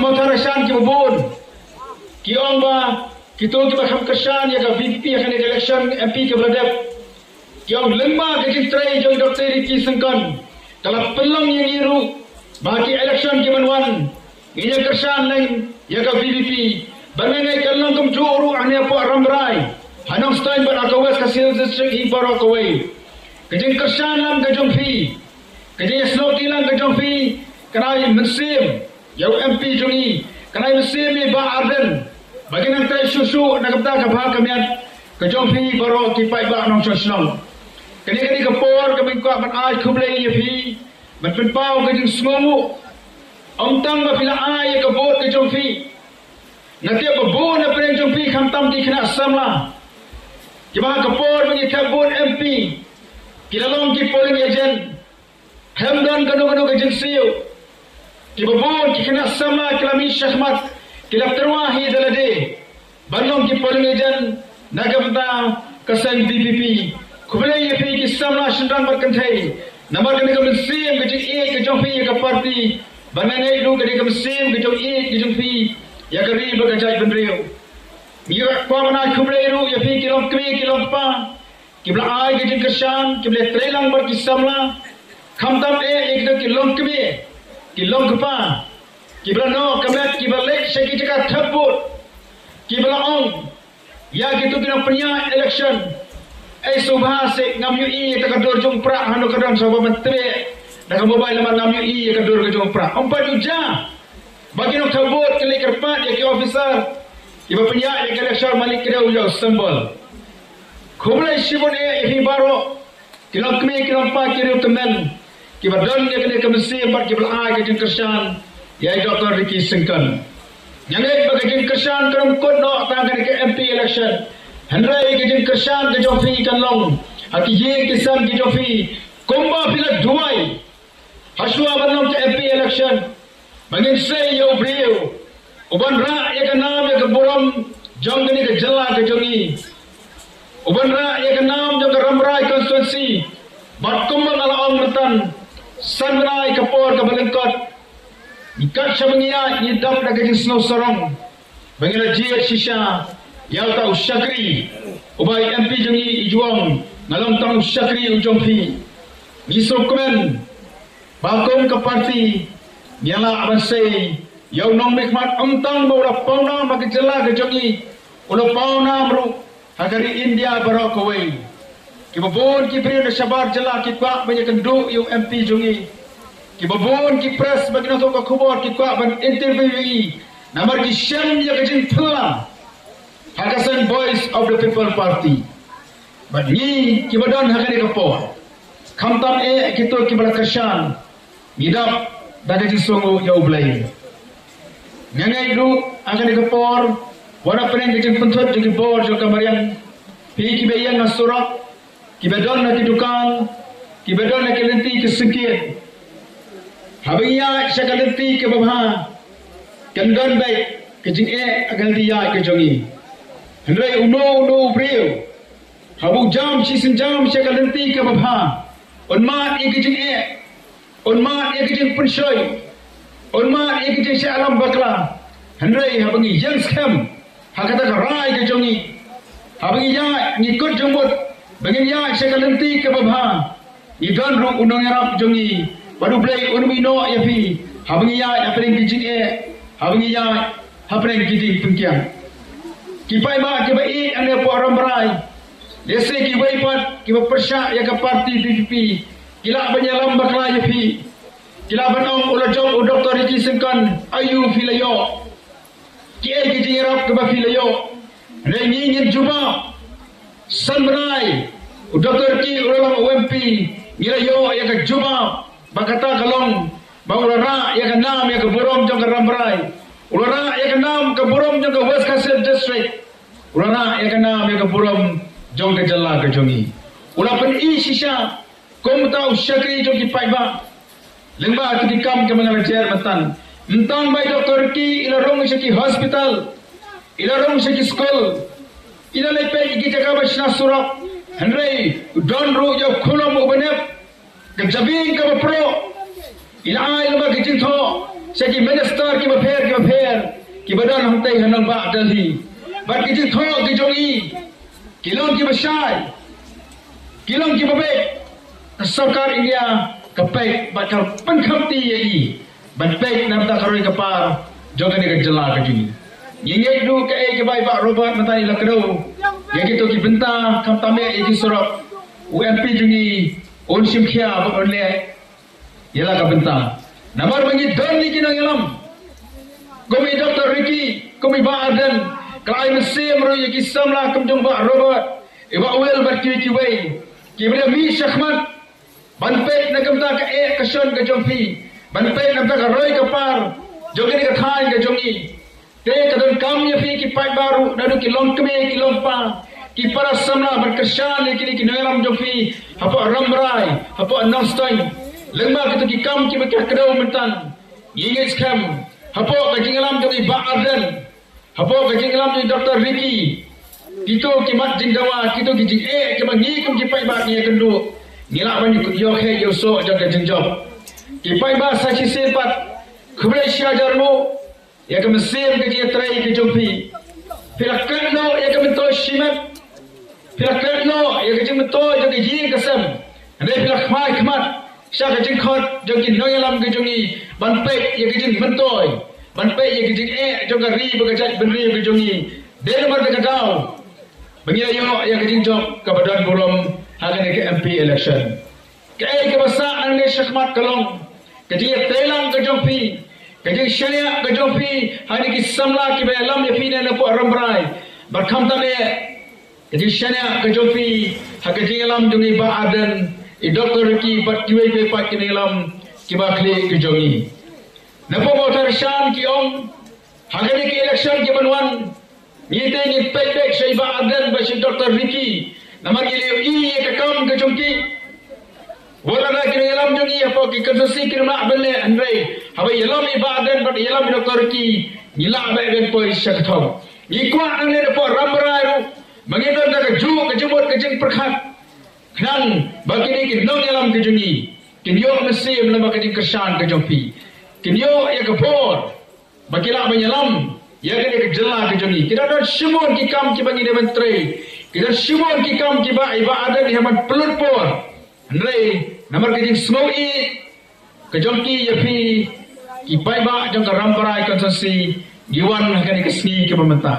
motarashan ki bubun. Ki ong ba kita ki baham kesan ya ka VP akan election MP ke beradab. Ki ong lemba ke jintrai jong Dr. Riki Sengkan. Kalau pelang yang iru bagi election ki manwan. Ini kesan lain ya ka VP. Bangai kalau kum juru ane apa ramrai. Hanong stein ber akawes kasih district hi bar akawai. Kejeng kesan lam kejong fi. Kejeng slow tilang kejong fi. Yau MP jungi. Kenai mesim ni ba arden. Bagi nang tay susu nak kata ka ba kamian. Kejong fi baro kipai ba nong sosnong. Kini kini kepor kami kuat ai kublai ye fi. Ban pen pau kejeng smomu. Om tang ba pila ai ke bot fi. Nanti apa bon apa yang jumpi khantam di kena asam lah. Kiba kapor bagi kabun MP. Kila long ki polling agent. Hamdan kanu kanu ke. Kiba bon ki kena asam lah kila mi syahmat. Kila terwahi dalade. Balong ki polling agent. Nagamta kesan DPP. Kubalai ye pi ki samla shindang berkantai. Namar kani kam sim ke jing e ke jong pi ke parti. Banangai du kani kam sim ke jong e ke jong pi ya kari berkajai bendrio. Mira kwa mana kublai ru ya fi kilom kmi kilom pa. Kibla ai ke jin kesan kibla trelang ber kisamla. Khamtam e ek do kilom kmi kilom kpa. Kibla no kamet kibla lek seki jaka thabut. Kibla ong ya gitu kina punya election. Eh subha se ngam yu i ta kador jung pra hanu kadang soba menteri. Dah mobile lamar ngam yu i kador ke jung pra. Empat uja. Bagi nak kabut ke lekar pat ya ke officer. Iba penyak ya ke lekar malik kira ujau sembol. Kumulai sibun ya ihi baro. Kilang kami kilang pa kiri temen. Kiba don ya kena kemesi empat kibla ai ke jeng kersan. Ya Dr. Ricky Sengkan. Yang lain bagi jeng kersan kerem kod no ke MP election. Hendrai ke jeng kersan ke jofi ikan long. Hati ye kisan ke jofi. Kumba pila duai. Ke MP election. Bangin say yo brio. Uban ra ya ka nam ya ka buram jong ni ka jala ka jongi. Uban ra ya ka nam jong ka ramrai constituency. Bat kumbang ala ong mertan. Sanrai ka por ka balengkot. Ikat siya mangiya idap na kajing snow sarong. Bangin jia shisha. Yaw ta usyakri. Ubay MP jongi ijuang. Ngalang tang usyakri ujong fi. Misro komen. Bakom ka parti. Niala aban say, yaw nong mikmat umtang ba ula pauna magijala ke jongi, ula pauna mru, hagari India baro kawai. Kibabon ki beri na sabar jala ki kwa banyak kendu yung MP jongi. Kibabon ki press bagi nato ka kubor ki kwa ban interview yi. Namar ki shem ya ke jin thula. Hagasan Voice of the People Party. But ni kibadon hagari kapor. Kamtam e kito kibala kasyan. Midap daga ji songo yau blai ngangai du akan dikepor wala penen ke pentot jadi bor jo kamarian pi ki bayan nasura ki bedon na dukan ki bedon na kelenti ke sikit habiya shakalenti ke babha kendon bai ke jing e akan dia ke jongi. Hendrai uno uno brio habu jam si jam shakalenti ke babha unma e ke jing e unma ek jin pensoi unma ek jin si alam bakla. Hendrai habangi yang scam hakata ka rai ke jongi. Habangi ya ngikut jembut bagi ya sekalenti ke babha idan ru unong yarap jongi padu play unmino ya fi habangi ya kijin e habangi ya hapren kijin pengkian kipai ma ke bai ane po ramrai Dese ki wai pat ki persya ya ke parti PPP Kila banyalam bakla yafi. Kila banong ula jom u doktor Riki Sengkan ayu filayo. Ki ai ki jirap ke ba filayo. Rengi ngin juba. U doktor Riki ulang UMP. Ngira yo ya ke juba. Bakata kalong. Bang ulara ya ke nam ya ke burom jong ke ramrai. Ulara ya ke nam ke burom jong ke West Kassim District. Ulara ya ke nam ya ke burom jong ke jala ke jongi. Ula pen i sisa Kau tahu syakri itu kipai ba. Lengba tu dikam ke mengalah jer matan. Entang bai doktor ki ila rong syaki hospital. Ila syaki school. Ila lepe iki jaga basna surak. Henry don ru jau khulom ubanep. Kejabing ke pro. Ila ai leba kecil tho. Saya ki minister ki ki mafer ki badan hantai hanang ba Delhi. Bat ki jing thok ki jongi. Ki long ki basai. Ki long ki babek. Sarkar India kapek bakal pengkapti yai. Ban pek nam ta karoi kapar jogan ni jela ka jini. Yingai du ka e ki bai ba Robert matai lakro. Yang kita ki benta kam tame e ki sorok. UMP jungi on sim khia ba on le. Yela ka benta. Namar bagi don ni kinang ilam. Kami Dr. Ricky, kami Ba Aden, Klai Mesim ro yaki samla kum jong Ba Robert. Iba wel bar ki ki wei. Ki bela mi Shahmat. Ban pet na kam ta ka e ka shon ka jong fi. Ban pet na ta ka roi ka par. Jong ni ka thain ka jong ni. Te ka ye fi ki pai baru na du ki long kme ki long pa. Ki para ka shan ni ki ki nelam jong fi. Hapo ramrai, hapo anastain. Lengma kita ki kam ki bakah kedau mentan. Yingis kam. Hapo ka jingalam tu ki ba'adan. Hapo ka jingalam tu Dr. Ricky. Kito ki mat jing dawa, kito ki jing eh ki mangi kum ki pai ba ni kendu. Ngilak ban ki yo he yo so jaga jing job. Ki pai ba sa ki sepat. Khubre sia Ya ka mesim ki ki trai ki jumpi. Pira kenno ya ka mento shimat. Pira kenno ya ka jing mento jaga jing kasam. Ane pira khmai khmat. Sa ka jing khot jong ki noy lam ki jongi ban pe ye ki jing bentoy ban pe ye ki jing e jong ka ri ba ka chat ben ri ki jongi den mar ka dau bagi yo ye ki jing jong ka badan burom ha ka ke MP election ke ai ke basa an ne shakmat kalong ke telang ke jing sharia ka jong pi ha ni ki samla ki ba lam ye pi ne na po rambrai bar kham ta me ke jing sharia ka jong pi ha ke jing lam jongi ba adan. I doktor ki pat kiwe pe pat ki nelam ki ba khle ki jongi na po motor shan ki ong. Hagani ki election ki banwan ni ni pe pe shai ba adan ba doktor riki na mar ki le i ka kam ki jongi wala na ki nelam jongi apo ki ka si ki ma belle andre habe yelam i ba adan but yelam doktor ki nila ba ben po shak thom ni kwa ang le po ramrai ru mangidon ka ju ka jumot ka jing prakhat Knan bagi ni kin nong yalam ke jungi. Kin yo mesti belum bagi ni kersan ke jompi. Kin yo ya ke por. Bagi lah banyalam. Ya ke ni ke jela ke jungi. Kita ada simon ki kam ki bagi dia menteri. Kita simon ki kam ki ba iba ada ni haman pelut por. Andre nomor ke jing smau i ke jompi ya pi ki pai ba jong ke rambarai konsensi. Giwan akan ke sini ke pemerintah.